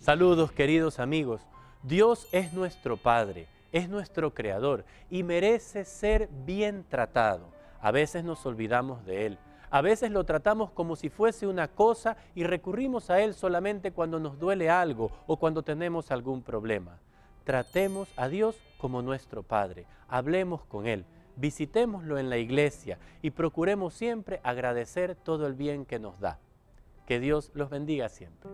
Saludos queridos amigos. Dios es nuestro Padre, es nuestro Creador y merece ser bien tratado. A veces nos olvidamos de Él. A veces lo tratamos como si fuese una cosa y recurrimos a Él solamente cuando nos duele algo o cuando tenemos algún problema. Tratemos a Dios como nuestro Padre. Hablemos con Él. Visitémoslo en la iglesia y procuremos siempre agradecer todo el bien que nos da. Que Dios los bendiga siempre.